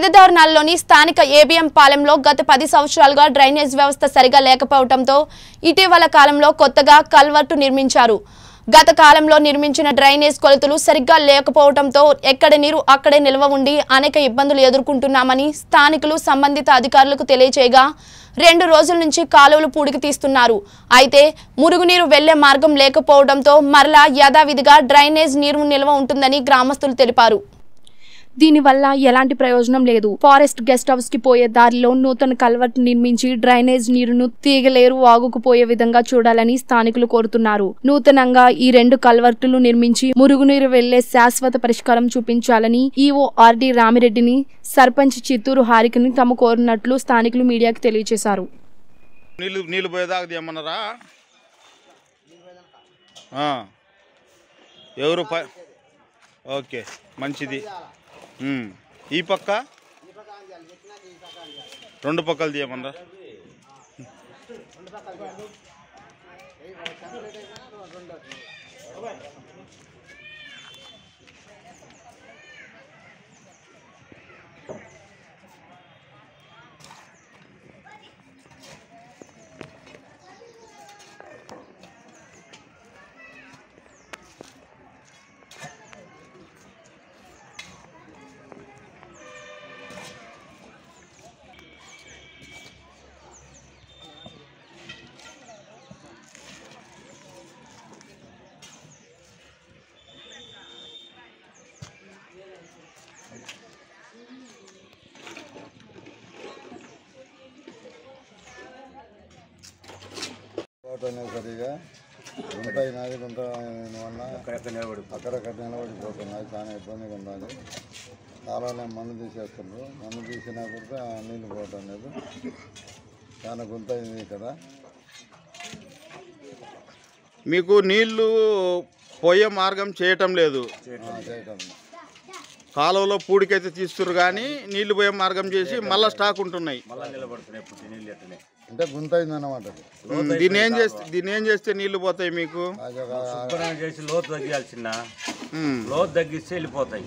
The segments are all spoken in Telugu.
పెద్దదారునాల్లోని స్థానిక ఏబిఎం పాలెంలో గత పది సంవత్సరాలుగా డ్రైనేజ్ వ్యవస్థ సరిగా లేకపోవడంతో ఇటీవల కాలంలో కొత్తగా కల్వర్టు నిర్మించారు. గత కాలంలో నిర్మించిన డ్రైనేజ్ కొలతలు సరిగ్గా లేకపోవడంతో ఎక్కడ నీరు అక్కడే నిల్వ ఉండి అనేక ఇబ్బందులు ఎదుర్కొంటున్నామని స్థానికులు సంబంధిత అధికారులకు తెలియచేయగా రెండు రోజుల నుంచి కాలువలు పూడికి తీస్తున్నారు. అయితే మురుగునీరు వెళ్ళే మార్గం లేకపోవడంతో మరలా యథావిధిగా డ్రైనేజ్ నీరు నిల్వ ఉంటుందని గ్రామస్తులు తెలిపారు. దీనివల్ల ఎలాంటి ప్రయోజనం లేదు. ఫారెస్ట్ గెస్ట్ హౌస్కి పోయే దారిలో నూతన కల్వర్ట్ నిర్మించి డ్రైనేజ్ నీరును తీగలేరు వాగుకు పోయే విధంగా చూడాలని స్థానికులు కోరుతున్నారు. నూతనంగా ఈ రెండు కల్వర్టులు నిర్మించి మురుగునీరు వెళ్ళే శాశ్వత పరిష్కారం చూపించాలని ఈఓ ఆర్డి రామిరెడ్డిని సర్పంచ్ చిత్తూరు హారికని తమ కోరినట్లు స్థానికులు మీడియాకు తెలియజేశారు. నీళ్ళు నీళ్ళు పోయేదాకా తీయమన్నారా? ఎవరు ఓకే. మంచిది. ఈ పక్క? రెండు పక్కలు తీయమండ్రా కోట అనేది సరిగా గుంట అయినది గుంట వల్ల అక్కడక్కడ నిలబడిపోతున్నాయి చాలా ఇబ్బందిగా ఉన్నది కాలంలో మందు తీసేస్తున్నారు. మందు తీసినా కూడా నీళ్ళు పోవటం లేదు. చాలా గుంత అయింది కదా మీకు నీళ్ళు పోయే మార్గం చేయటం లేదు. చేయటం కాలువలో పూడికైతే తీస్తున్నారు కానీ నీళ్ళు పోయే మార్గం చేసి మళ్ళా స్టాక్ ఉంటున్నాయి. అంటే గుంత అయింది అన్నమాట అది. ఉమ్, దీన్ని ఏం చేస్తే దీన్ని ఏం చేస్తే నీళ్ళు పోతాయి మీకు? శుభ్రం చేసి లోతు తగ్గియాల్సిన ఉమ్, లోతు తగ్గిస్తే వెళ్ళిపోతాయి.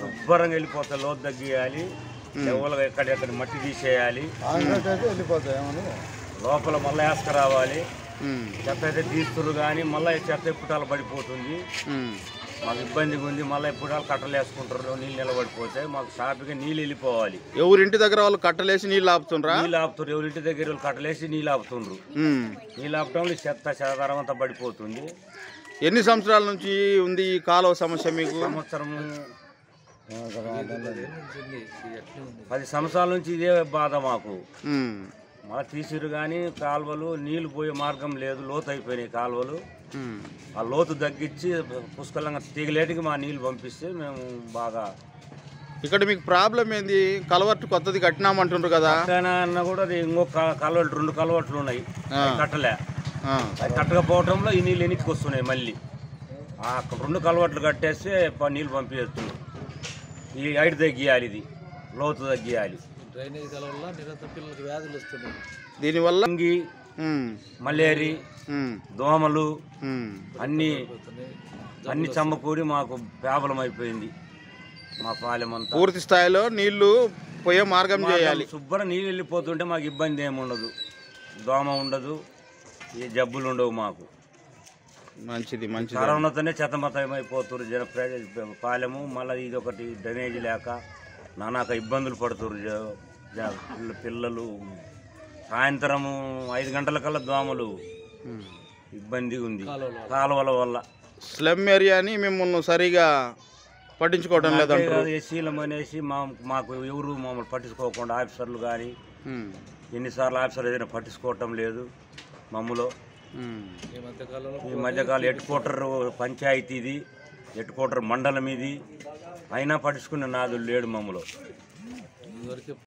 శుభ్రంగా వెళ్ళిపోతాయి లోతు తగ్గియాలి. ఎవరు ఎక్కడెక్కడ మట్టి తీసేయాలి. వెళ్ళిపోతాయి లోపల మళ్ళీ వేసుకురావాలి. ఉమ్, చెత్త అయితే తీస్తురు కానీ మళ్ళీ చెత్త ఎప్పుటాలు పడిపోతుంది. మాకు ఇబ్బందిగా ఉంది మళ్ళీ ఎప్పుడాలు కట్టలు వేసుకుంటారు నీళ్ళు నిలబడిపోతాయి మాకు షాప్కి నీళ్ళు వెళ్ళిపోవాలి. ఎవరింటి దగ్గర వాళ్ళు కట్టలేసి నీళ్ళు ఆపుతుండ్రా? నీళ్ళు ఆపుతారు ఎవరింటి దగ్గర వాళ్ళు కట్టలేసి నీళ్ళు ఆపుతుండ్రు. నీళ్ళు ఆపటంలో చెత్త చెదారం అంతా పడిపోతుంది. ఎన్ని సంవత్సరాల నుంచి ఉంది ఈ కాలువ సమస్య మీకు? సంవత్సరం. పది సంవత్సరాల నుంచి ఇదే బాధ మాకు. మా తీసిరు కానీ కాలువలు నీళ్ళు పోయే మార్గం లేదు లోతు అయిపోయినాయి కాలువలు. ఆ లోతు తగ్గించి పుష్కలంగా తీగలేటికి మా నీళ్ళు పంపిస్తే మేము బాగా ఇక్కడ మీకు ప్రాబ్లం ఏంది? కలవర్ట్ కొత్తది కట్టినామంటుండ్రు కదా. అన్న కూడా అది ఇంకొక కలవట్లు రెండు కలవట్లు ఉన్నాయి. కట్టలే. అది కట్టకపోవడంలో ఈ నీళ్ళు ఎన్నిటికి వస్తున్నాయి మళ్ళీ. ఆ రెండు కలవట్లు కట్టేస్తే నీళ్ళు పంపించేస్తున్నాం ఈ హైట్ తగ్గియాలి ఇది. లోతు తగ్గియాలి. దీనివల్ల అంగి ఉమ్, మలేరి ఉమ్, దోమలు ఉమ్. అన్ని అన్ని చమ్మకూడి మాకు ప్రాబ్లం అయిపోయింది మా పాలెం అంతా. పూర్తి స్థాయిలో నీళ్ళు పోయే మార్గం చేయాలి. శుభ్రం నీళ్ళు వెళ్ళిపోతుంటే మాకు ఇబ్బంది ఏమి ఉండదు. దోమ ఉండదు. ఈ జబ్బులు ఉండవు మాకు. మంచిది మంచిది. కరోనాతోనే అయిపోతున్నారు జన పాలెము. మళ్ళీ ఇది ఒకటి డ్రైనేజ్ లేక నానాక ఇబ్బందులు పడుతున్నారు పిల్లలు. సాయంత్రము ఐదు గంటలకల్లా దోమలు. ఉమ్. ఇబ్బంది ఉంది. కాలువల వల్ల. స్లమ్ ఏరియాని మిమ్మల్ని సరిగా పట్టించుకోవడం లేదంటారు. ఎస్సీలం అనేసి మా మాకు ఎవరు మమ్మల్ని పట్టించుకోకుండా ఆఫీసర్లు కానీ ఎన్నిసార్లు ఆఫీసర్లు ఏదైనా పట్టించుకోవటం లేదు మమ్మలో. ఈ మధ్యకాలం హెడ్ క్వార్టర్ పంచాయతీ ఇది హెడ్ క్వార్టర్ మండలం ఇది అయినా పట్టించుకునే నాదులు లేడు మమ్మలో.